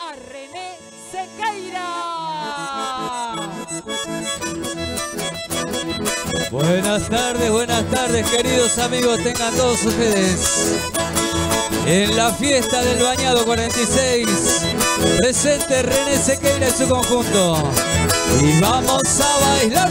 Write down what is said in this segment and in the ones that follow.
a René Sequeira. Buenas tardes, buenas tardes, queridos amigos, tengan todos ustedes. En la fiesta del Bañado 46, presente René Sequeira en su conjunto. Y vamos a bailar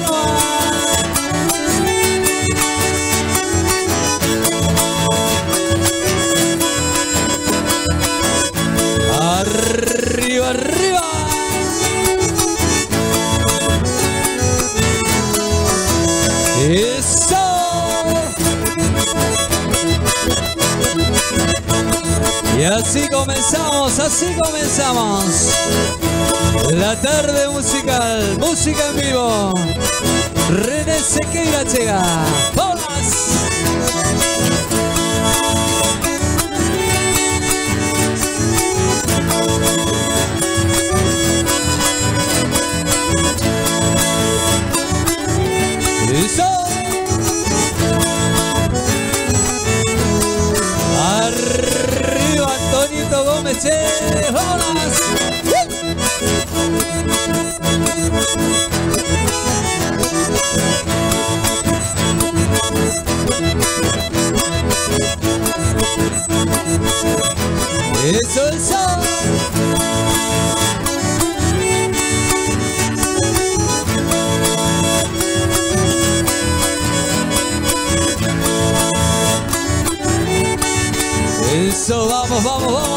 Y así comenzamos, así comenzamos. La tarde musical, música en vivo. René Sequeira llega. ¡Vamos! Gómez, ¡eh! ¡vámonos! Eso, vamos, vamos.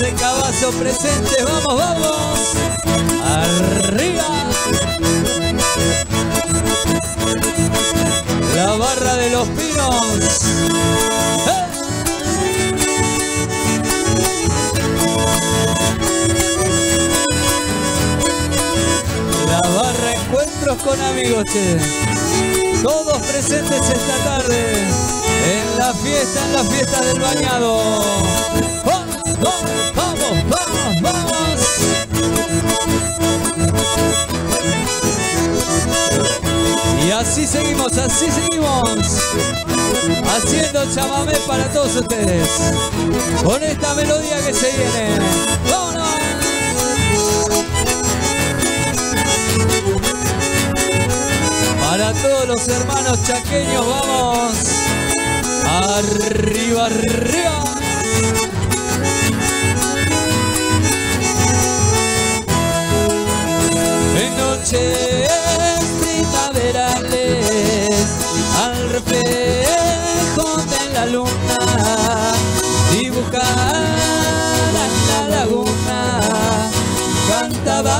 Encabazos presentes, vamos, vamos. Arriba. La barra de los pinos. ¡Eh! La barra Encuentros con amigos, che. Todos presentes esta tarde en la fiesta, en la fiesta del bañado. ¡Vamos, vamos, vamos! Y así seguimos, así seguimos. Haciendo chamamé para todos ustedes. Con esta melodía que se viene. ¡Vámonos! Para todos los hermanos chaqueños, vamos. Arriba, arriba. Noches primaverales, al reflejo de la luna, dibujada en la laguna, cantaba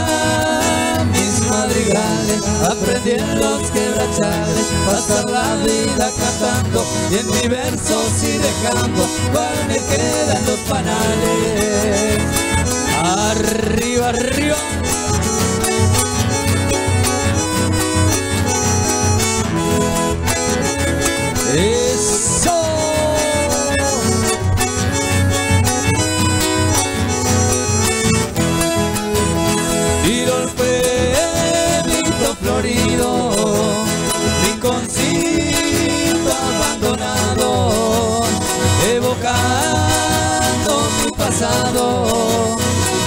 mis madrigales, aprendí en los quebrachales, pasar la vida cantando y en mis versos y dejando cuál me quedan los panales. Arriba, arriba. Pasado.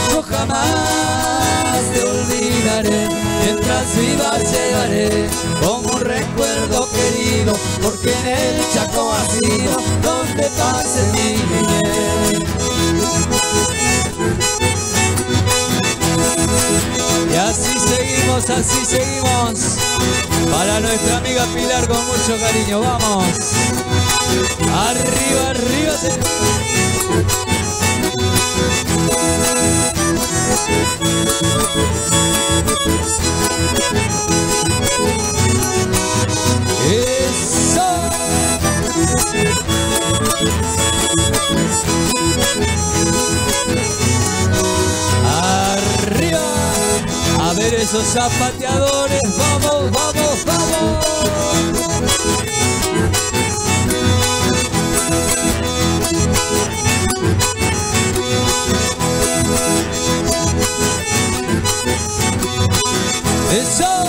Yo jamás te olvidaré, mientras viva llegaré como un recuerdo querido, porque en el Chaco ha sido donde pase mi niñez. Y así seguimos, así seguimos. Para nuestra amiga Pilar con mucho cariño, vamos. Arriba, arriba. A ver esos zapateadores, vamos, vamos, vamos. Eso.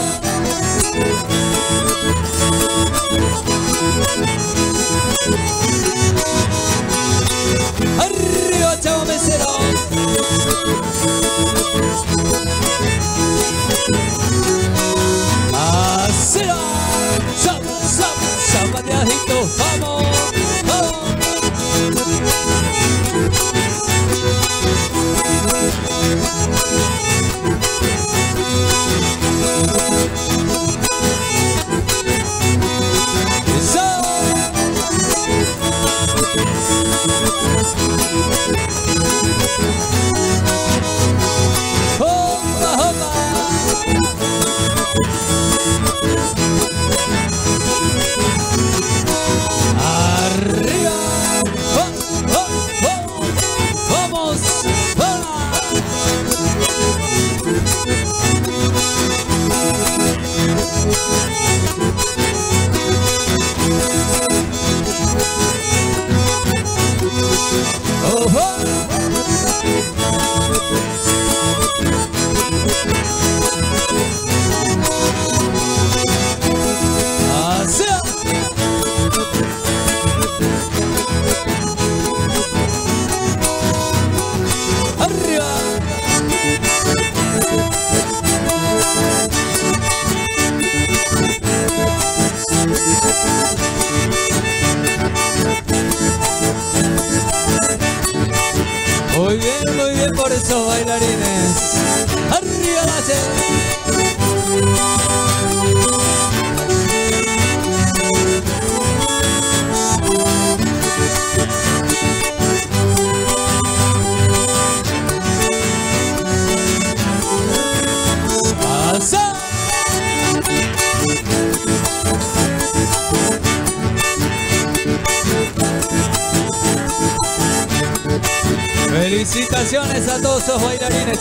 Felicitaciones a todos esos bailarines.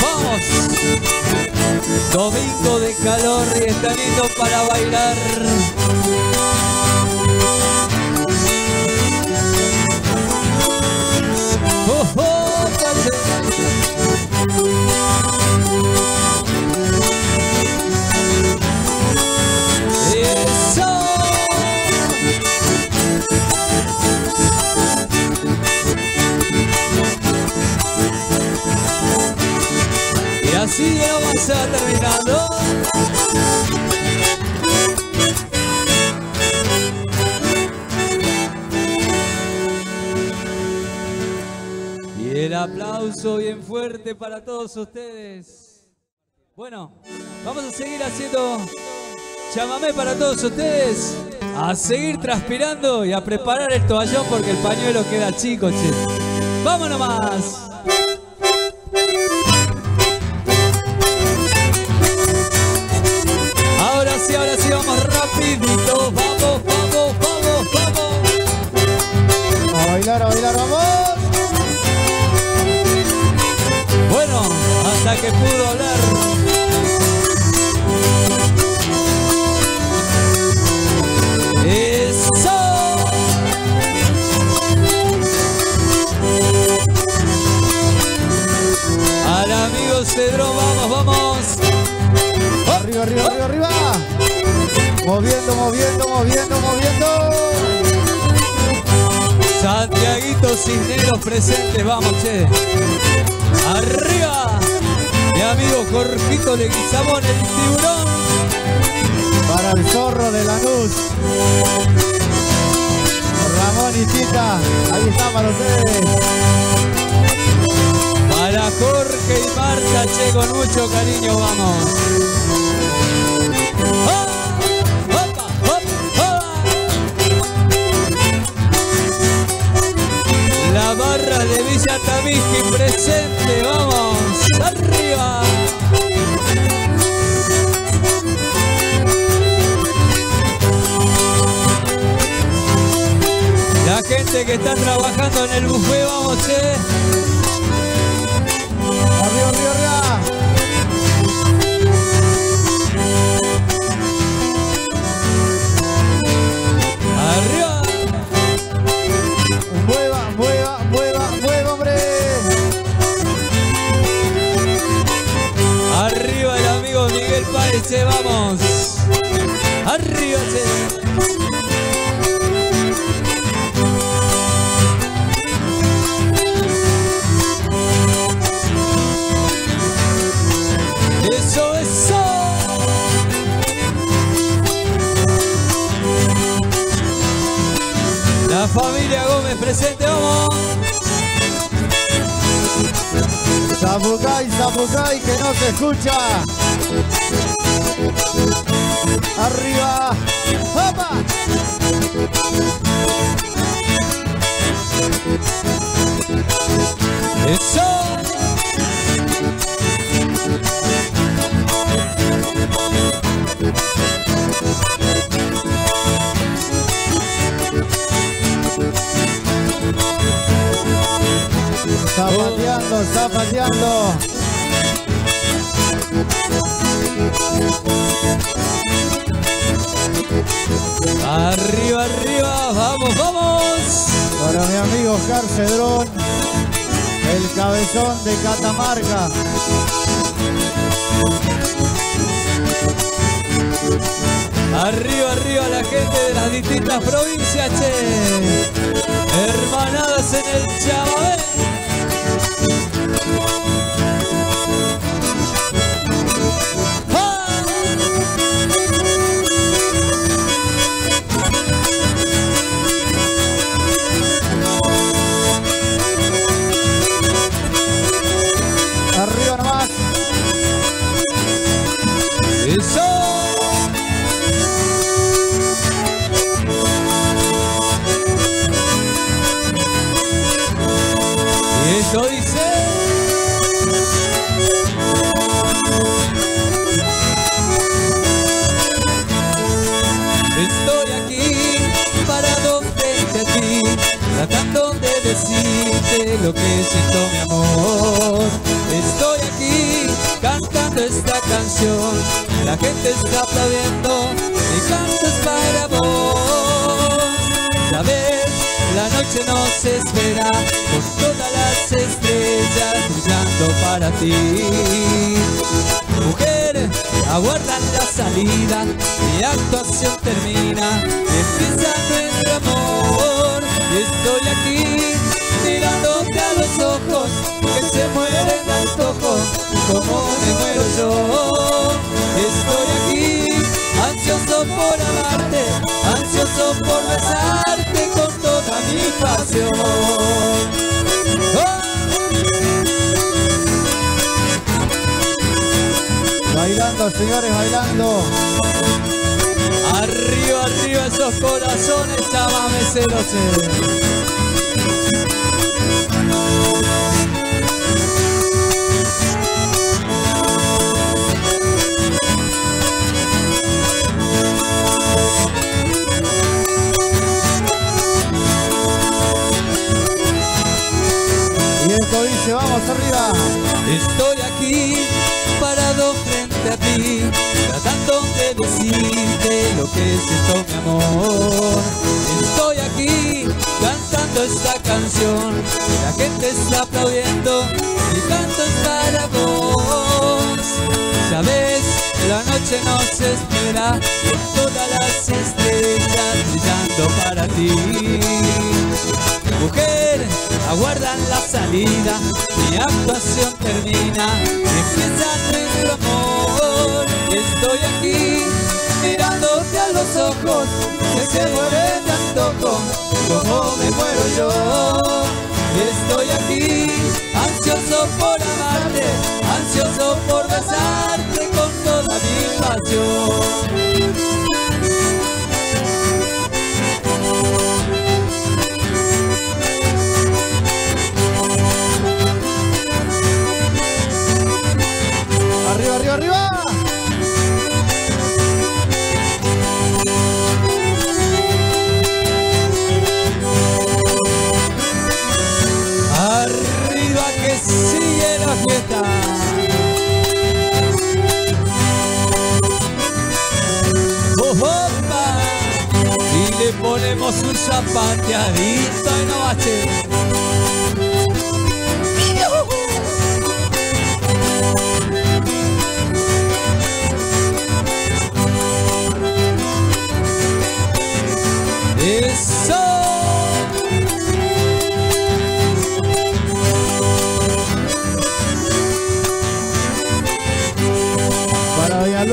Vamos. Domingo de calor y está lindo para bailar. Y el aplauso bien fuerte para todos ustedes. Bueno, vamos a seguir haciendo chamamé para todos ustedes. A seguir transpirando y a preparar el toallón porque el pañuelo queda chico, che. ¡Vámonos más! Vamos rapidito. Vamos, vamos, vamos, vamos. A bailar, a bailar, vamos. Bueno, hasta que pudo hablar. Moviendo, moviendo, moviendo, moviendo. Santiaguito Cisneros presentes, vamos, che. Arriba. Mi amigo Jorgito Leguizamón, el tiburón. Para el zorro de Lanús. Ramón y Tita. Ahí está para ustedes. Para Jorge y Marta, che, con mucho cariño, vamos. ¡Ah! De Villa Tamiski presente, vamos. ¡Arriba! La gente que está trabajando en el buffet, vamos, che. Que no se escucha. Arriba. ¡Opa! Eso. Zapateando, zapateando. Arriba, arriba, vamos, vamos. Para mi amigo Oscar Cedrón, el cabezón de Catamarca. Arriba, arriba la gente de las distintas provincias, che. Hermanadas en el Chamabé. Lo que siento mi amor. Estoy aquí cantando esta canción, la gente está aplaudiendo, mi canto es para vos. Sabes, la noche nos espera con todas las estrellas brillando para ti. Mujer, aguardan la salida, mi actuación termina, empieza nuestro amor. Y estoy aquí mirándote se muere de antojo como me muero yo. Estoy aquí, ansioso por amarte, ansioso por besarte con toda mi pasión. ¡Oh! Bailando, señores, bailando. Arriba, arriba esos corazones, llámame arriba. Estoy aquí, parado frente a ti, tratando de decirte lo que siento mi amor. Estoy aquí, cantando esta canción, la gente está aplaudiendo, mi canto es para vos. Sabes, la noche nos espera, todas las estrellas brillando para ti. Mujer, aguardan la salida, mi actuación termina, empieza nuestro amor. Estoy aquí, mirándote a los ojos, que se mueven de antojo, como me muero yo. Estoy aquí, ansioso por amarte, ansioso por besarte con toda mi pasión.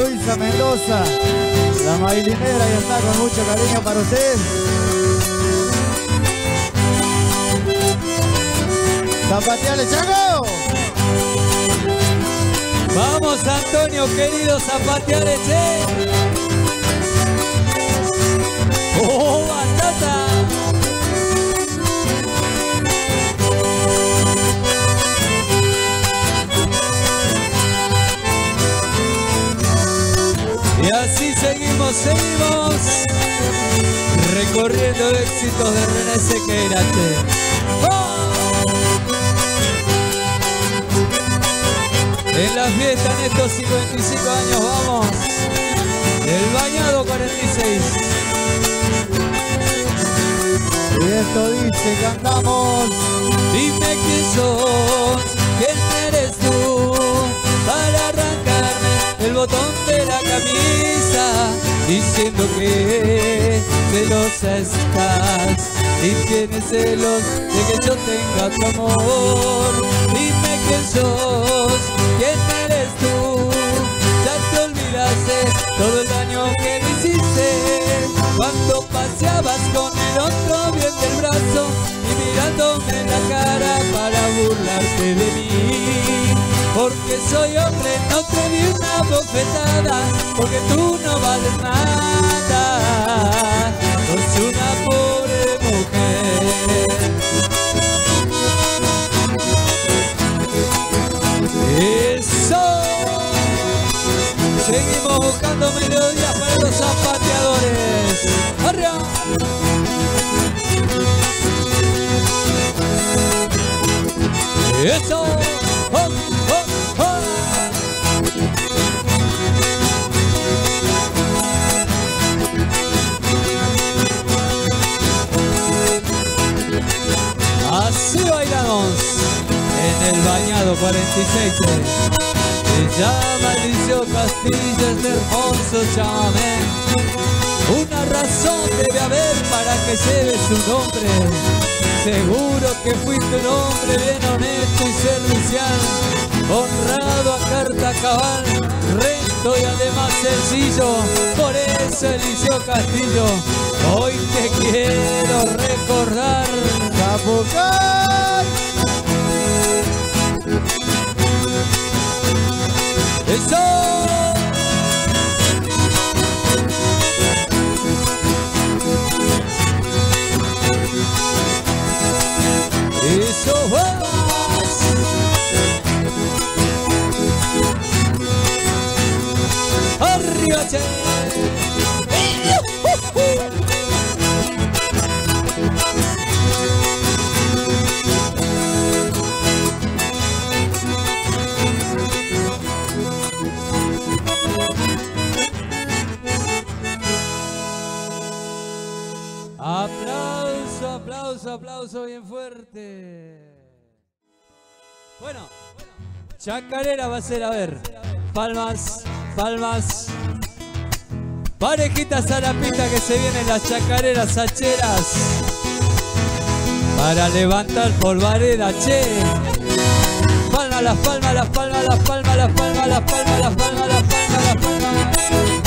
Teresa Mendoza, la mailinera y está con mucho cariño para usted. Zapateale, Chaco. Vamos Antonio, querido zapatear che. Oh, batata. Así seguimos, seguimos recorriendo éxitos de René Sequeira. che. ¡Oh! En la fiesta en estos 55 años vamos. El bañado 46. Y esto dice, cantamos. Dime quién sos, botón de la camisa, diciendo que celosa estás y tienes celos de que yo tenga tu amor. Dime quién sos, quién eres tú, ya te olvidaste todo el daño que me hiciste cuando paseabas con el otro bien del brazo y mirándome en la cara para burlarte de mí. Porque soy hombre, no te di una bofetada, porque tú no vales nada. Sos una pobre mujer. Eso. Seguimos buscando melodías para los zapateadores. ¡Arriba! Eso. En el bañado 46. Se llama Liceo Castillo, es hermoso chamamé. Una razón debe haber para que lleve su nombre. Seguro que fuiste un hombre bien honesto y servicial, honrado a carta cabal, recto y además sencillo. Por eso Eliseo Castillo, hoy te quiero recordar. Zapucay. ¡Eso! ¡Eso vamos! ¡Arriba! Bueno, chacarera va a ser, a ver, palmas, palmas. Parejitas a la pista que se vienen las chacareras sacheras. Para levantar polvareda, che. Palmas, palmas, las palmas, las palmas, las palmas, las palmas, las palmas, las palmas, las palmas.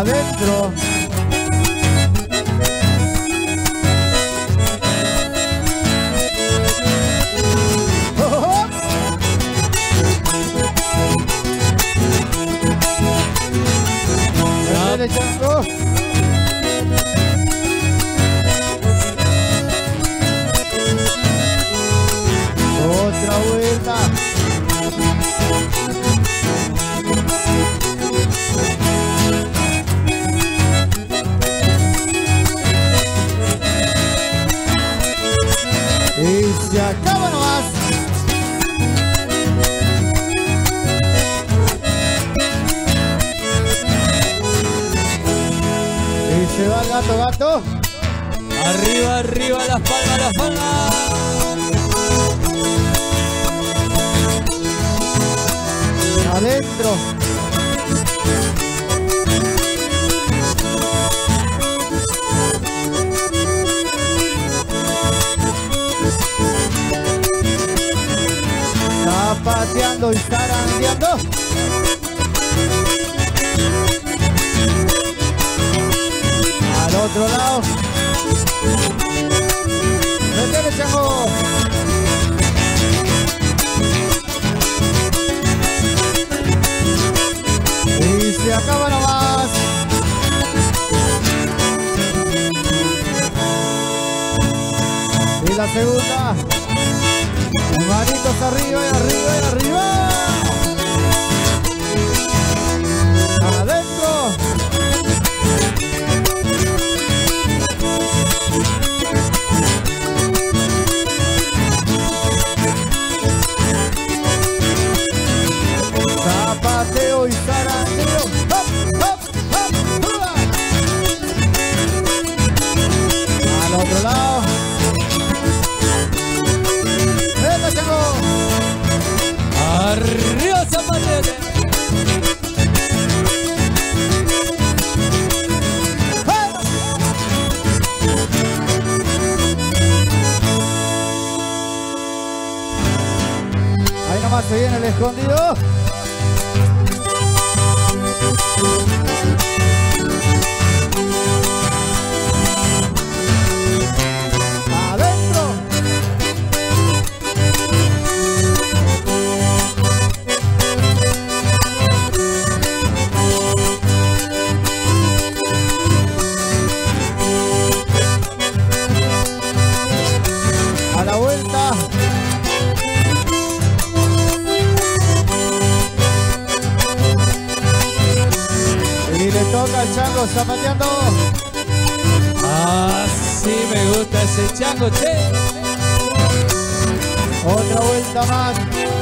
Adentro. Gato, gato. Arriba, arriba, las palmas, las palmas. Adentro. Está pateando y zarandeando. Otro lado. Metele, chango. Y se acaba nomás. Y la segunda. Manitos arriba y arriba y arriba. Nomás se viene el escondido. Así me gusta ese chango, che. Otra vuelta más.